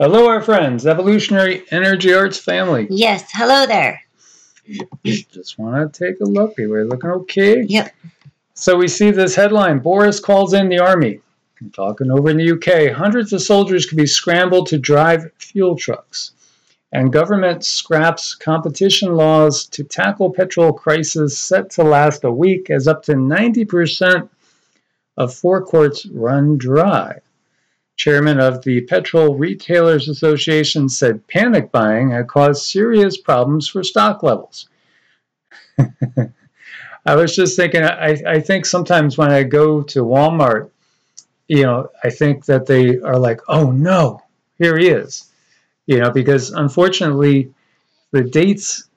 Hello, our friends, Evolutionary Energy Arts family. Yes, hello there. Just want to take a look. We're looking okay. Yep. So we see this headline Boris calls in the army. I'm talking over in the UK. Hundreds of soldiers could be scrambled to drive fuel trucks. And government scraps competition laws to tackle petrol crisis set to last a week as up to 90% of forecourts run dry. Chairman of the Petrol Retailers Association said panic buying had caused serious problems for stock levels. I was just thinking, I, I think sometimes when I go to Walmart, you know, I think that they are like, oh no, here he is. You know, because unfortunately, the dates,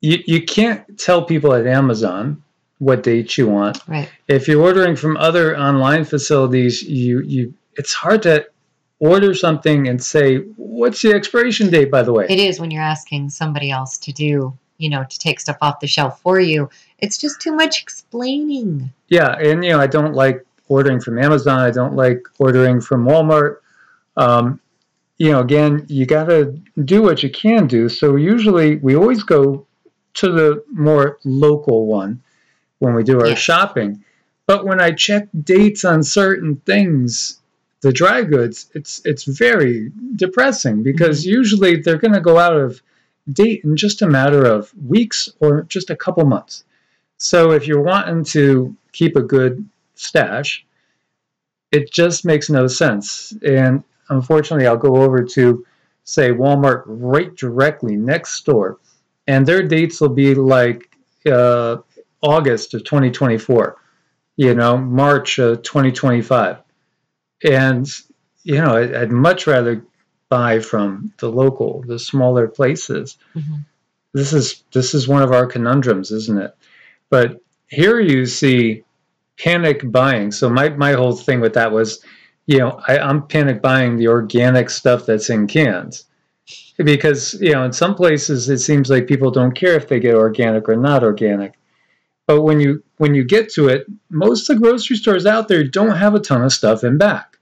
you, you can't tell people at Amazon what dates you want. Right. If you're ordering from other online facilities, you, you it's hard to order something and say, what's the expiration date, by the way? It is when you're asking somebody else to do, you know, to take stuff off the shelf for you. It's just too much explaining. Yeah, and you know, I don't like ordering from Amazon. I don't like ordering from Walmart. Um, you know, again, you got to do what you can do. So usually, we always go to the more local one when we do our Yes. shopping. But when I check dates on certain things, the dry goods, it's it's very depressing because usually they're going to go out of date in just a matter of weeks or just a couple months. So if you're wanting to keep a good stash, it just makes no sense. And unfortunately, I'll go over to say Walmart right directly next door, and their dates will be like uh, August of 2024, you know, March of 2025. And, you know, I'd, much rather buy from the local, the smaller places. Mhm. This is this is one of our conundrums, isn't it? But here you see panic buying. So my, my whole thing with that was, you know, I, I'm panic buying the organic stuff that's in cans. Because, you know, in some places it seems like people don't care if they get organic or not organic. But when you when you get to it, most of the grocery stores out there don't have a ton of stuff in back.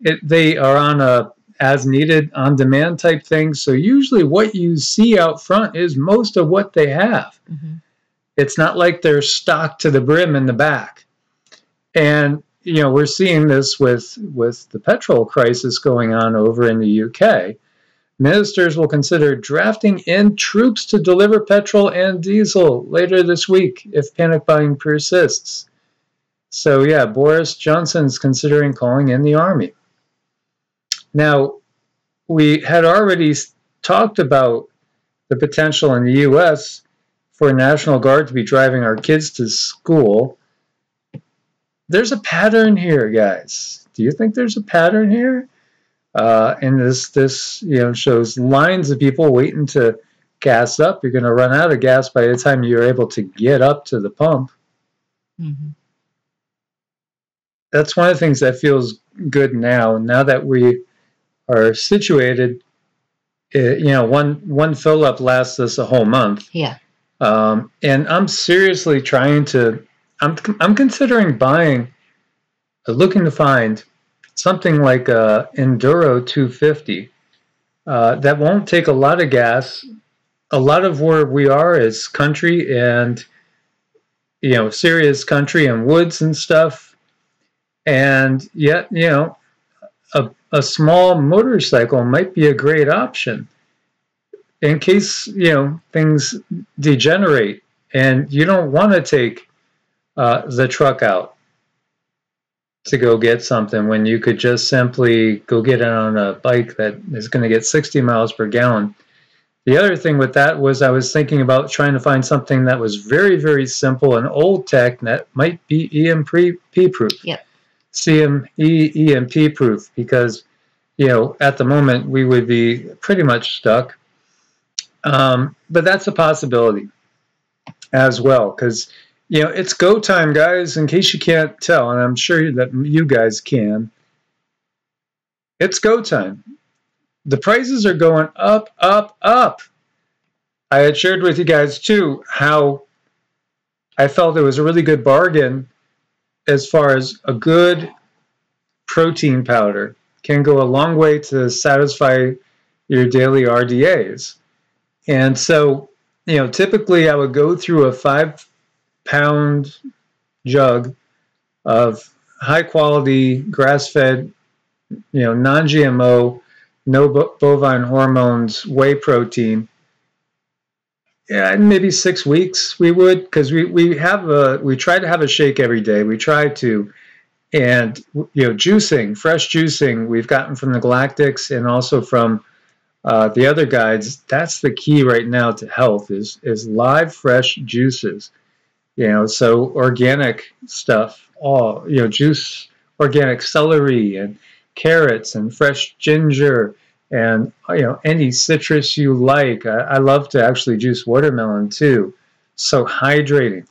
It, they are on a as needed on demand type thing. So usually what you see out front is most of what they have. Mhm. It's not like they're stocked to the brim in the back. And you know, we're seeing this with with the petrol crisis going on over in the UK. Ministers will consider drafting in troops to deliver petrol and diesel later this week if panic buying persists. So yeah, Boris Johnson's considering calling in the army. Now, we had already talked about the potential in the US for National Guard to be driving our kids to school. There's a pattern here, guys. Do you think there's a pattern here? Uh, and this, this, you know, shows lines of people waiting to gas up. You're going to run out of gas by the time you're able to get up to the pump. Mhm. That's one of the things that feels good now. Now that we are situated, eh, you know, one one fill up lasts us a whole month. Yeah. Um, and I'm seriously trying to. I'm I'm considering buying, looking to find something like a Enduro 250 uh, that won't take a lot of gas. A lot of where we are is country and you know serious country and woods and stuff, and yet you know a a small motorcycle might be a great option in case you know things degenerate and you don't want to take uh, the truck out to go get something when you could just simply go get it on a bike that is going to get 60 miles per gallon. The other thing with that was I was thinking about trying to find something that was very, very simple and old tech that might be EMP proof. Yep. CME EMP proof because, you know, at the moment we would be pretty much stuck. Um, but that's a possibility as well because you know it's go time guys in case you can't tell and i'm sure that you guys can. It's go time. The prices are going up up up. I had shared with you guys too how i felt it was a really good bargain as far as a good protein powder can go a long way to satisfy your daily RDAs. And so, you know, typically I would go through a five pound jug of high quality grass fed, you know, non GMO, no bovine hormones, whey protein. Yeah, maybe six weeks we would because we, we have a we try to have a shake every day. We try to, and you know, juicing, fresh juicing we've gotten from the Galactics and also from uh, the other guides. That's the key right now to health is is live fresh juices. You know, so organic stuff, all you know, juice, organic celery and carrots and fresh ginger and you know any citrus you like. I, I love to actually juice watermelon too. So hydrating.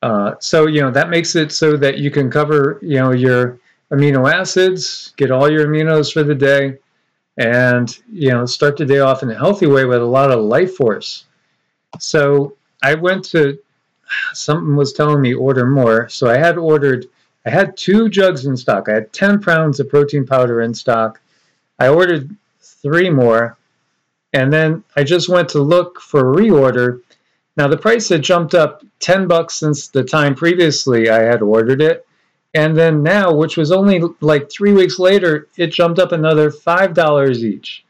Uh, so you know that makes it so that you can cover you know your amino acids, get all your aminos for the day, and you know start the day off in a healthy way with a lot of life force. So I went to something was telling me order more, so I had ordered. I had two jugs in stock. I had 10 pounds of protein powder in stock. I ordered three more. And then I just went to look for reorder. Now the price had jumped up 10 bucks since the time previously I had ordered it. And then now, which was only like three weeks later, it jumped up another $5 each.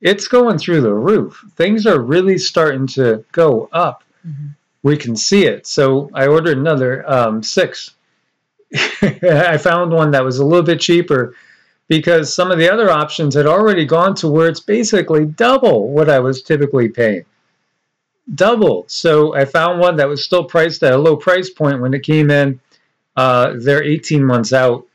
It's going through the roof. Things are really starting to go up. Mm-hmm. We can see it. So I ordered another um, six. I found one that was a little bit cheaper because some of the other options had already gone to where it's basically double what I was typically paying. Double. So I found one that was still priced at a low price point when it came in. Uh, they're 18 months out.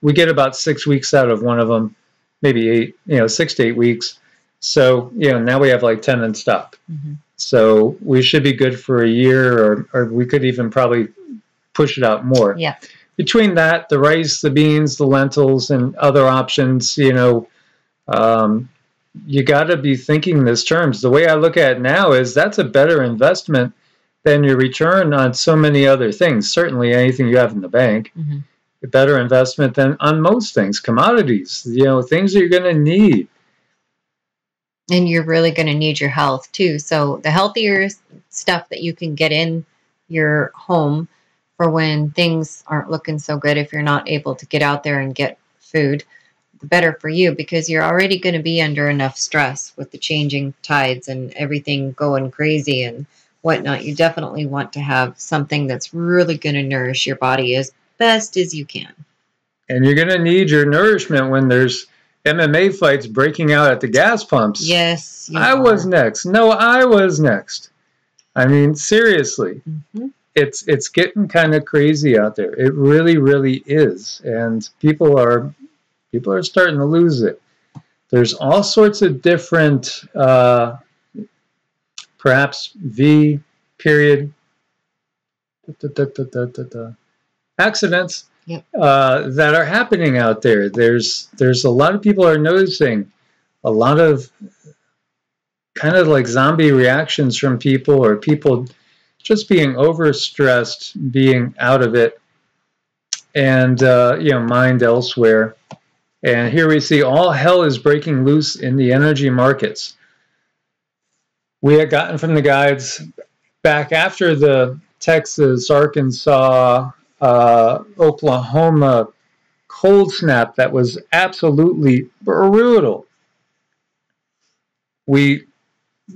We get about six weeks out of one of them, maybe eight, you know, six to eight weeks. So, you know, now we have like 10 in stock. Mm-hmm. So we should be good for a year, or, or we could even probably push it out more. Yeah between that, the rice, the beans, the lentils, and other options, you know, um, you got to be thinking this terms. The way I look at it now is that's a better investment than your return on so many other things. Certainly, anything you have in the bank, mm-hmm. a better investment than on most things, commodities. You know, things that you're going to need. And you're really going to need your health too. So the healthier stuff that you can get in your home for when things aren't looking so good if you're not able to get out there and get food the better for you because you're already going to be under enough stress with the changing tides and everything going crazy and whatnot you definitely want to have something that's really going to nourish your body as best as you can and you're going to need your nourishment when there's MMA fights breaking out at the gas pumps. Yes. I are. was next. No, I was next. I mean, seriously. Mm-hmm it's it's getting kind of crazy out there. It really, really is, and people are people are starting to lose it. There's all sorts of different, uh, perhaps V period da, da, da, accidents uh, that are happening out there. There's there's a lot of people are noticing a lot of kind of like zombie reactions from people or people just being overstressed, being out of it, and uh, you know, mind elsewhere. And here we see all hell is breaking loose in the energy markets. We had gotten from the guides back after the Texas, Arkansas, uh, Oklahoma cold snap that was absolutely brutal. We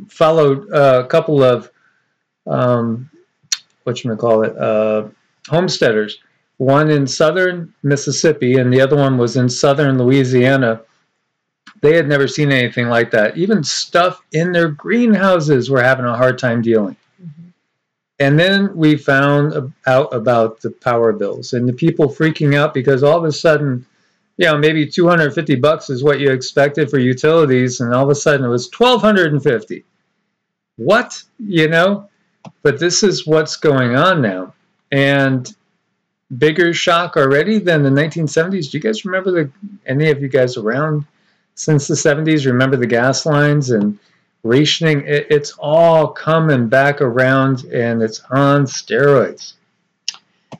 followed a couple of um, what you call it, uh, homesteaders. One in southern Mississippi, and the other one was in southern Louisiana. They had never seen anything like that. Even stuff in their greenhouses were having a hard time dealing. And then we found out about the power bills and the people freaking out because all of a sudden, you know, maybe 250 bucks is what you expected for utilities, and all of a sudden it was 1250. What? You know? But this is what's going on now. And bigger shock already than the 1970s. Do you guys remember the any of you guys around since the 70s remember the gas lines and rationing? It, it's all coming back around and it's on steroids.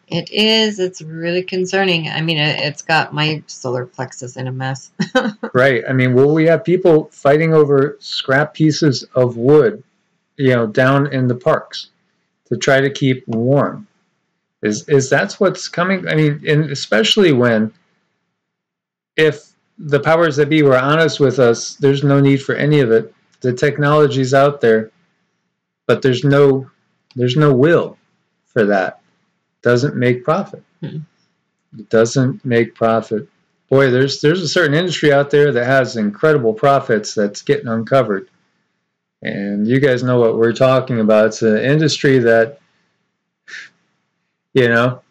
It is. It's really concerning. I mean, it, it's got my solar plexus in a mess. right. I mean, will we have people fighting over scrap pieces of wood, you know, down in the parks to try to keep warm? Is is that's what's coming? I mean, and especially when if the powers that be were honest with us, there's no need for any of it. The technology's out there, but there's no there's no will for that. Doesn't make profit. Hmm. It doesn't make profit. Boy, there's there's a certain industry out there that has incredible profits that's getting uncovered. And you guys know what we're talking about. It's an industry that you know,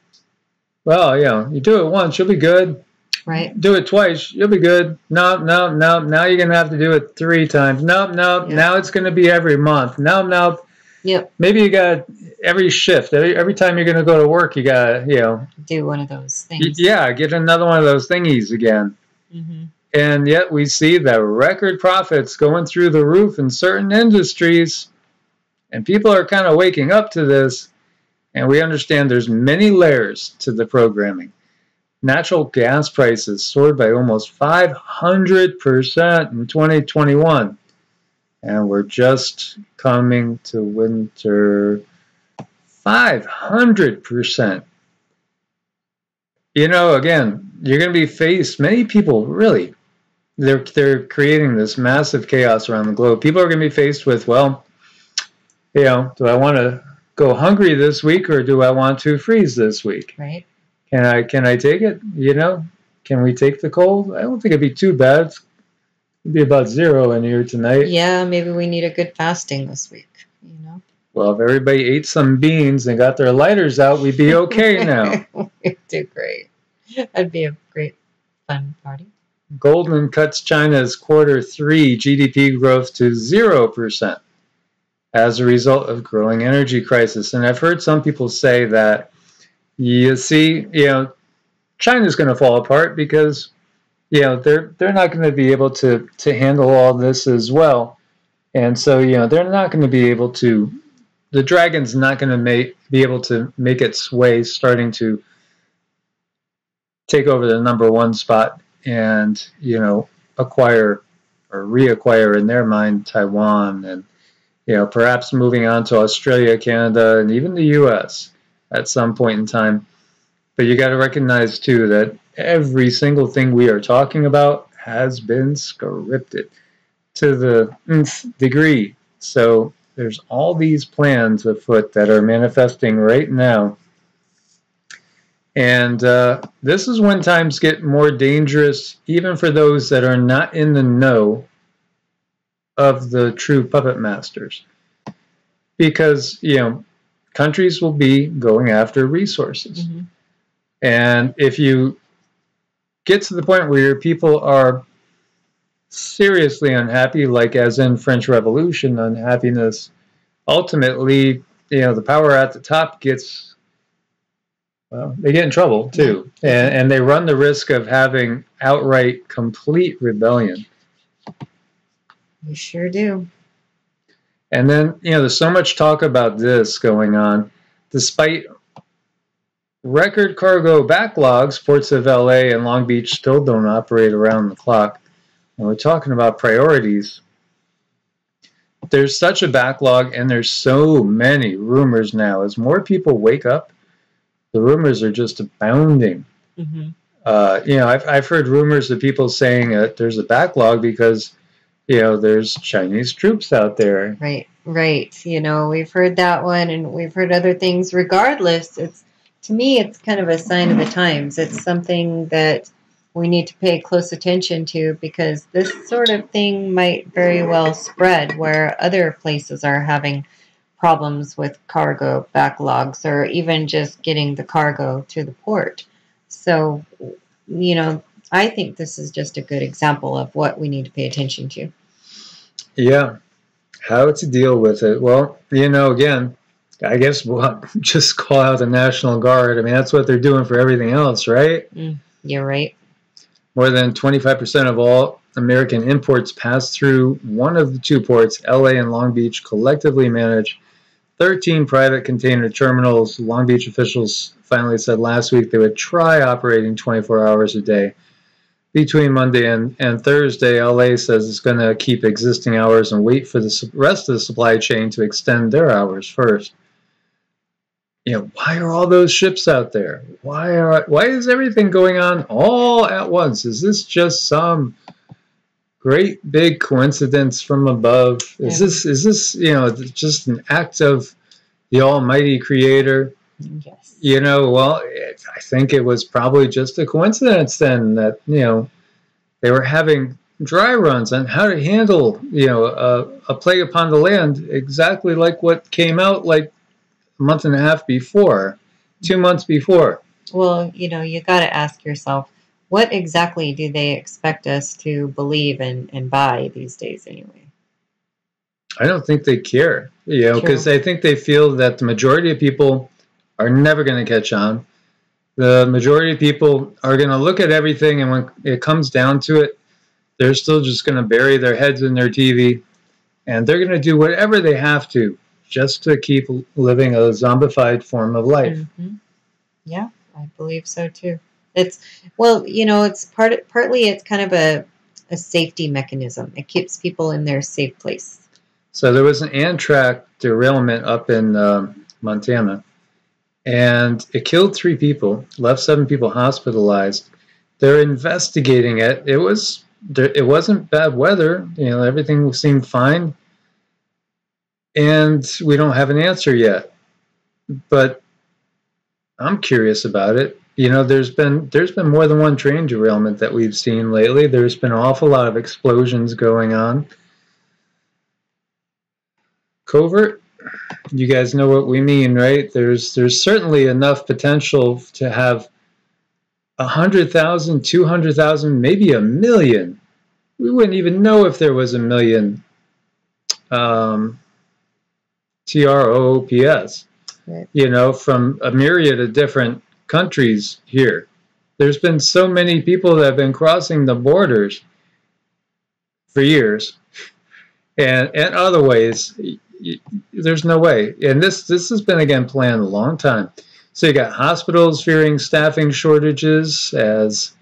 well, you know, you do it once, you'll be good. Right. Do it twice, you'll be good. No, no, no. Now you're gonna have to do it three times. No, no. Yeah. Now it's gonna be every month. No, no. Yep. Maybe you got every shift. Every, every time you're gonna go to work, you got you know, Do one of those things. yeah, get another one of those thingies again. hmm And yet we see the record profits going through the roof in certain industries, and people are kind of waking up to this. And we understand there's many layers to the programming. Natural gas prices soared by almost 500% in 2021. And we're just coming to winter 500%. You know, again, you're going to be faced, many people really, they're, they're creating this massive chaos around the globe. People are going to be faced with, well, you know, do I want to go hungry this week or do I want to freeze this week? Right. Can I can I take it? You know, can we take the cold? I don't think it'd be too bad. It'd be about zero in here tonight. Yeah. Maybe we need a good fasting this week. You know. Well, if everybody ate some beans and got their lighters out, we'd be okay now. We'd do great. That'd be a great fun party. Goldman cuts China's quarter three GDP growth to 0% as a result of growing energy crisis. And I've heard some people say that, you see, you know, China's going to fall apart because, you know, they're, they're not going to be able to, to handle all this as well. And so, you know, they're not going to be able to, the dragon's not going to make, be able to make its way starting to take over the number one spot and you know acquire or reacquire in their mind Taiwan and you know perhaps moving on to Australia, Canada, and even the U.S. at some point in time. But you got to recognize too that every single thing we are talking about has been scripted to the nth degree. So there's all these plans afoot that are manifesting right now. And uh, this is when times get more dangerous, even for those that are not in the know of the true puppet masters. Because, you know, countries will be going after resources. hmm And if you get to the point where your people are seriously unhappy, like as in French Revolution unhappiness, ultimately, you know, the power at the top gets well, they get in trouble too, and, and they run the risk of having outright complete rebellion. You sure do. And then, you know, there's so much talk about this going on, despite record cargo backlogs. Ports of LA and Long Beach still don't operate around the clock. And we're talking about priorities. There's such a backlog, and there's so many rumors now. As more people wake up, the rumors are just abounding. hmm Uh, you know, I've, I've heard rumors of people saying that there's a backlog because, you know, there's Chinese troops out there. Right, right. You know, we've heard that one and we've heard other things. Regardless, it's to me, it's kind of a sign of the times. It's something that we need to pay close attention to because this sort of thing might very well spread where other places are having problems with cargo backlogs or even just getting the cargo to the port. So, you know, I think this is just a good example of what we need to pay attention to. Yeah. How to deal with it? Well, you know, again, I guess we'll just call out the National Guard. I mean, that's what they're doing for everything else, right? Mm, you're right. More than 25% of all American imports pass through one of the two ports, LA and Long Beach, collectively manage 13 private container terminals. Long Beach officials finally said last week they would try operating 24 hours a day. Between Monday and, and Thursday, LA says it's going to keep existing hours and wait for the rest of the supply chain to extend their hours first. You know, why are all those ships out there? Why are why is everything going on all at once? Is this just some great big coincidence from above? Is Yeah. this is this you know just an act of the Almighty Creator? Yes. You know, well, it, I think it was probably just a coincidence then that you know they were having dry runs on how to handle you know a, a plague upon the land exactly like what came out like a month and a half before, two months before. Well, you know, you got to ask yourself, what exactly do they expect us to believe and, and buy these days anyway? I don't think they care, you know, because I think they feel that the majority of people are never going to catch on. The majority of people are going to look at everything, and when it comes down to it, they're still just going to bury their heads in their TV, and they're going to do whatever they have to just to keep living a zombified form of life. Mhm. Yeah, I believe so too. It's well, you know, it's part partly it's kind of a a safety mechanism. It keeps people in their safe place. So there was an Amtrak derailment up in um, Montana, and it killed three people, left seven people hospitalized. They're investigating it. It was it wasn't bad weather. You know, everything seemed fine, and we don't have an answer yet. But I'm curious about it. You know, there's been there's been more than one train derailment that we've seen lately. There's been an awful lot of explosions going on covert you guys know what we mean right? There's there's certainly enough potential to have a hundred thousand two hundred thousand maybe a million. We wouldn't even know if there was a million. Um, trops Right. you know from a myriad of different countries here. There's been so many people that have been crossing the borders for years. And and other ways y- y- there's no way and this this has been again planned a long time so you got hospitals fearing staffing shortages as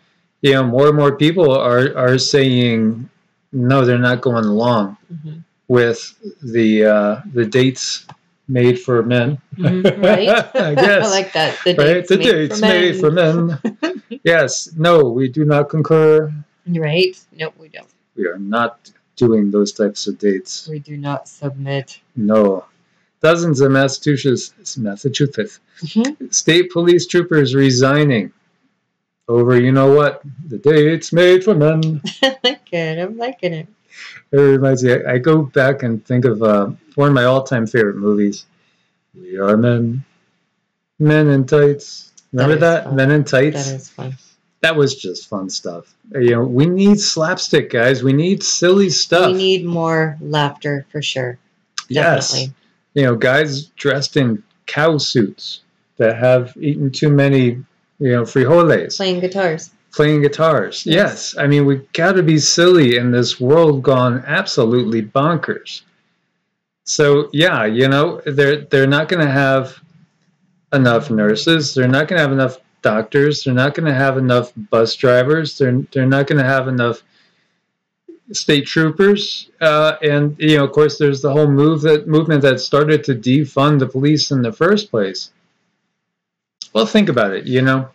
you know more and more people are are saying no they're not going along Mm-hmm. with the uh, the dates made for men Right? I guess. I like that. The right dates the made dates for made for men yes no we do not concur Right? Nope, we don't. we are not doing those types of dates We do not submit. No. Dozens of Massachusetts, Massachusetts Mm-hmm. state police troopers resigning over, you know what? The dates made for men. I like it. I'm liking it. It reminds me, I, I go back and think of uh, one of my all time favorite movies. We are men. Men in tights. Remember is that? Men in tights? That is fun. That was just fun stuff. You know, we need slapstick, guys. We need silly stuff. We need more laughter for sure. yes. Definitely. you know, guys dressed in cow suits that have eaten too many, you know, frijoles, Playing guitars. playing guitars. Yes. Yes, I mean, we got to be silly in this world gone absolutely bonkers. So yeah, you know, they're they're not going to have enough nurses. They're not going to have enough doctors. They're not going to have enough bus drivers. They're they're not going to have enough state troopers. Uh, and you know, of course, there's the whole move that movement that started to defund the police in the first place. Well, think about it. You know,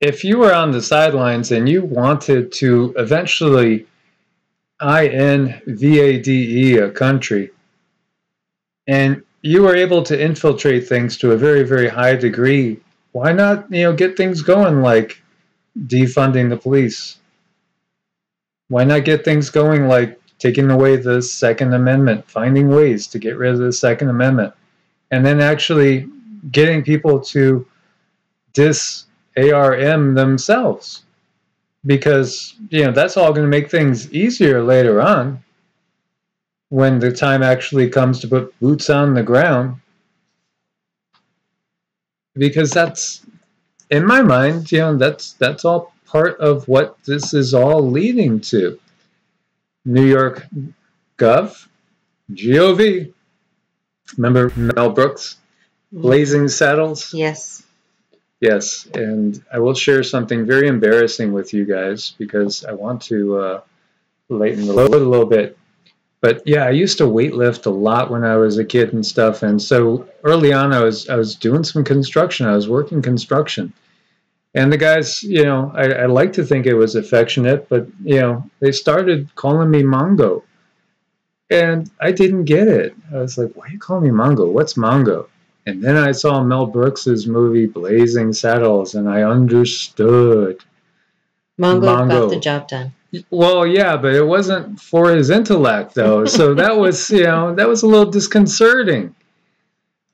if you were on the sidelines and you wanted to eventually INVADE a country, and you were able to infiltrate things to a very, very high degree, why not, you know, get things going like defunding the police? Why not get things going like taking away the Second Amendment, finding ways to get rid of the Second Amendment, and then actually getting people to dis ARM themselves? Because, you know, that's all going to make things easier later on when the time actually comes to put boots on the ground. Because that's, in my mind, you know, that's that's all part of what this is all leading to. New York Gov GOV. Remember Mel Brooks? Blazing Saddles? Yes. Yes, and I will share something very embarrassing with you guys because I want to uh, lighten the load a little bit. But yeah, I used to weightlift a lot when I was a kid and stuff, and so early on, I was I was doing some construction. I was working construction, and the guys, you know, I, I like to think it was affectionate, but you know, they started calling me Mongo, and I didn't get it. I was like, "Why are you calling me Mongo? What's Mongo?" And then I saw Mel Brooks's movie Blazing Saddles, and I understood. Mongo, Mongo. got the job done. Well, yeah, but it wasn't for his intellect though. So that was, you know, that was a little disconcerting.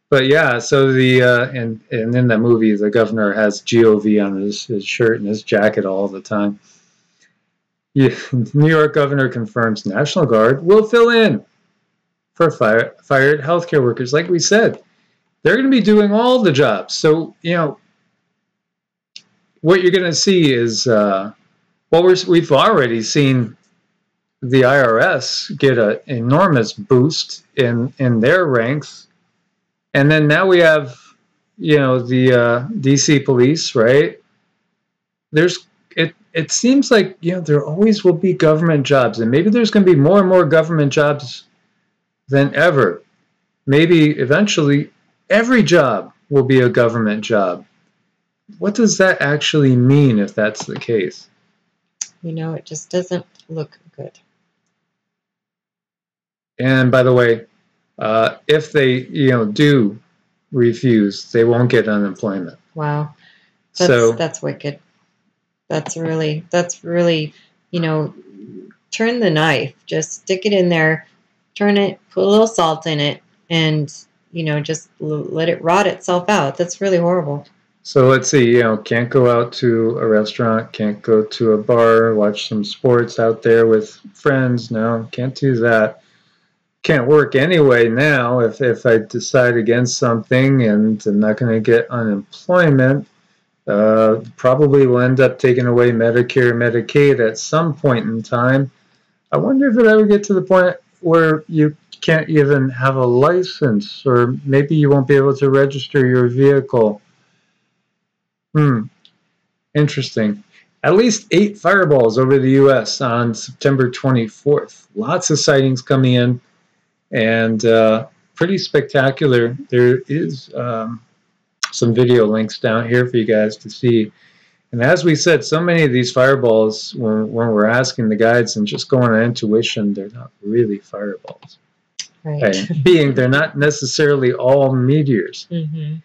But yeah, so the uh, and and in that movie, the governor has GOV on his, his shirt and his jacket all the time. Yeah, New York governor confirms National Guard will fill in for fire, fired healthcare workers. Like we said, they're going to be doing all the jobs. So you know what you're going to see is. Uh, well, we're, we've already seen the IRS get an enormous boost in in their ranks, and then now we have, you know, the uh, DC police, right? There's it. It seems like you know there always will be government jobs, and maybe there's going to be more and more government jobs than ever. Maybe eventually every job will be a government job. What does that actually mean if that's the case? You know, it just doesn't look good. And by the way, uh, if they you know do refuse, they won't get unemployment. Wow. That's so that's wicked. That's really that's really, you know, turn the knife. Just stick it in there, turn it, put a little salt in it, and you know, just l- let it rot itself out. That's really horrible. So let's see. You know, can't go out to a restaurant, can't go to a bar, watch some sports out there with friends. No, can't do that. Can't work anyway now. If if I decide against something and I'm not going to get unemployment, uh, probably will end up taking away Medicare, Medicaid at some point in time. I wonder if it ever get to the point where you can't even have a license, or maybe you won't be able to register your vehicle. Hmm, interesting. At least eight fireballs over the U.S. on September 24th. Lots of sightings coming in, and uh, pretty spectacular. There is um, some video links down here for you guys to see. And as we said, so many of these fireballs, when, when we're asking the guides and just going on intuition, they're not really fireballs. Right. Right. Being they're not necessarily all meteors. hmm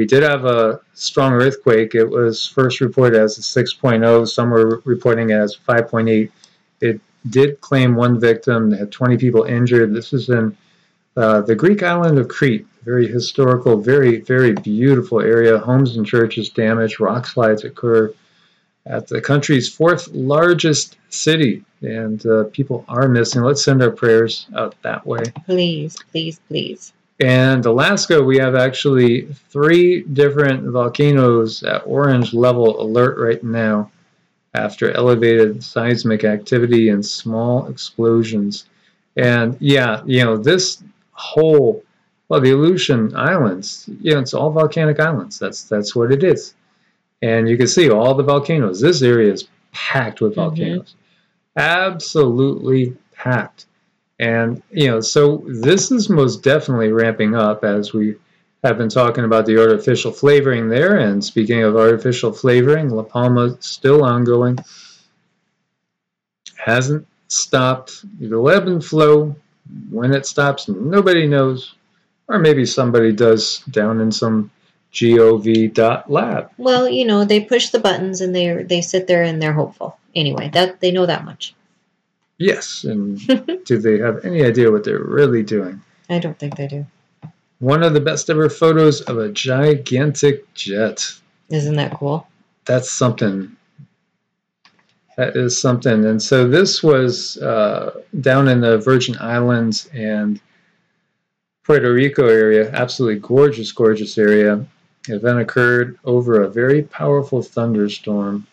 We did have a strong earthquake. It was first reported as a 6.0. Some were reporting as 5.8. It did claim one victim. They had 20 people injured. This is in uh, the Greek island of Crete. Very historical, very, very beautiful area. Homes and churches damaged. Rock slides occur at the country's fourth largest city. And uh, people are missing. Let's send our prayers out that way. Please, please, please. And Alaska, we have actually three different volcanoes at orange level alert right now after elevated seismic activity and small explosions. And yeah, you know, this whole, well, the Aleutian Islands, you know, it's all volcanic islands. That's that's what it is. And you can see all the volcanoes. This area is packed with Mhm. volcanoes. Absolutely packed. And, you know, so this is most definitely ramping up as we have been talking about the artificial flavoring there. And speaking of artificial flavoring, La Palma still ongoing. Hasn't stopped. The ebb and flow. When it stops, nobody knows. Or maybe somebody does down in some gov.lab. Well, you know, they push the buttons and they they sit there and they're hopeful. Anyway, that they know that much. Yes. And do they have any idea what they're really doing? I don't think they do. One of the best ever photos of a gigantic jet. Isn't that cool? That's something. That is something. And so this was uh, down in the Virgin Islands and Puerto Rico area. Absolutely gorgeous, gorgeous area. Event occurred over a very powerful thunderstorm.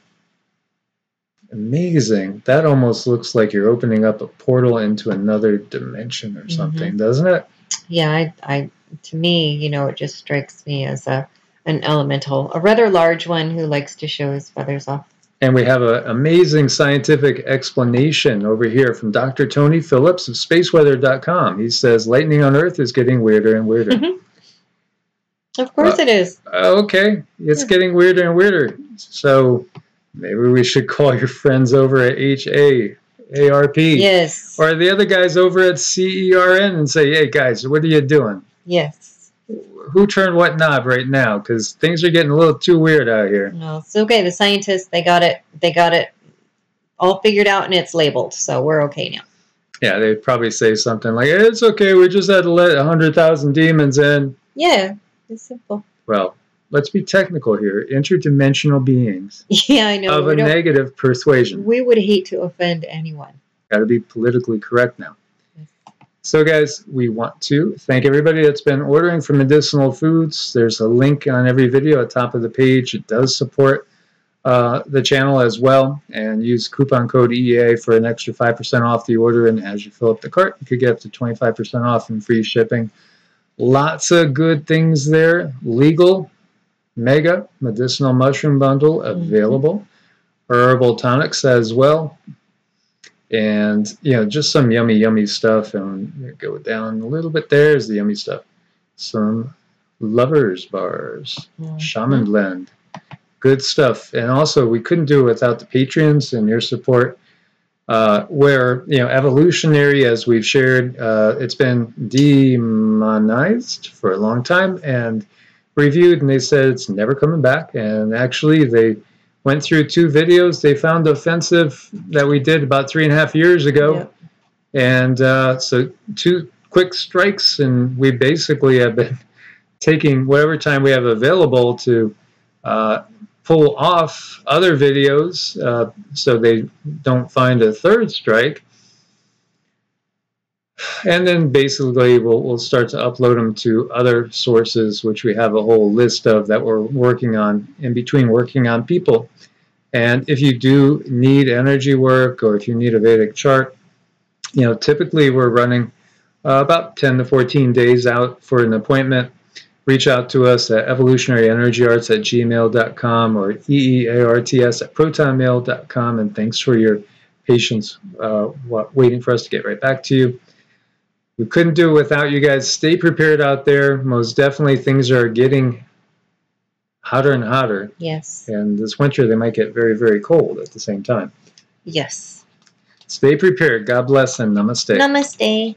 Amazing. That almost looks like you're opening up a portal into another dimension or something, doesn't it? Yeah, I, I, to me, you know, it just strikes me as a an elemental, a rather large one who likes to show his feathers off. And we have an amazing scientific explanation over here from Dr. Tony Phillips of spaceweather.com. He says lightning on Earth is getting weirder and weirder. Of course Uh, it is. okay, it's Yeah. getting weirder and weirder. So maybe we should call your friends over at HAARP Yes. or the other guys over at CERN and say, hey guys, what are you doing? yes. Who turned what knob right now? Because things are getting a little too weird out here. No, it's okay. The scientists, they got it. They got it all figured out and it's labeled. So we're okay now. Yeah, they'd probably say something like, it's okay, we just had to let 100,000 demons in. Yeah. It's simple. Well, let's be technical here. Interdimensional beings Yeah, I know. of we a negative persuasion. We would hate to offend anyone. Got to be politically correct now. So, guys, we want to thank everybody that's been ordering for medicinal foods. There's a link on every video at the top of the page. It does support uh, the channel as well. And use coupon code EA for an extra 5% off the order. And as you fill up the cart, you could get up to 25% off and free shipping. Lots of good things there. Legal, mega medicinal mushroom bundle available. Herbal tonics as well and you know just some yummy yummy stuff and go down a little bit there is the yummy stuff. Some lovers bars shaman blend good stuff. And also we couldn't do it without the patrons and your support uh, where you know evolutionary as we've shared uh, it's been demonized for a long time and reviewed and they said it's never coming back. And actually they went through two videos. They found offensive that we did about three and a half years ago. Yep. and uh, so two quick strikes and we basically have been taking whatever time we have available to uh, pull off other videos uh, so they don't find a third strike and then basically we'll, we'll start to upload them to other sources which we have a whole list of that we're working on in between working on people. And if you do need energy work or if you need a vedic chart you know typically we're running uh, about 10 to 14 days out for an appointment. Reach out to us at evolutionaryenergyarts at gmail.com or eearts at protonmail.com and thanks for your patience uh, waiting for us to get right back to you we couldn't do it without you guys. Stay prepared out there. Most definitely, things are getting hotter and hotter. Yes. And this winter, they might get very, very cold at the same time. Yes. Stay prepared. God bless and namaste. Namaste.